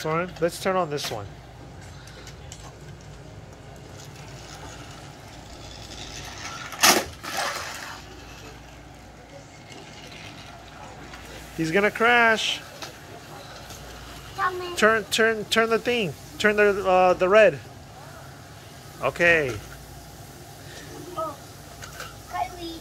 this one. Let's turn on this one. He's gonna crash. Turn, turn, turn the thing. Turn the uh, the red. Okay. Oh. Kylie.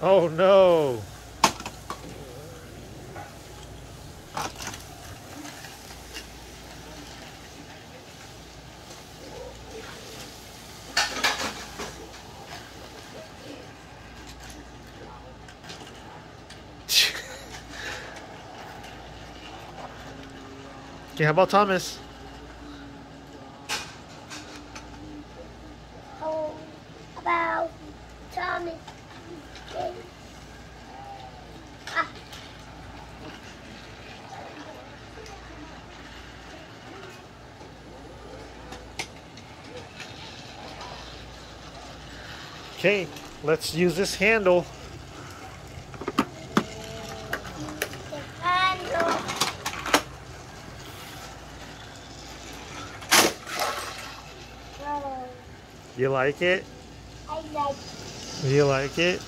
Oh no. Okay, how about Thomas? How about Tommy? Okay, let's use this handle. Handle. You like it? I like You like it?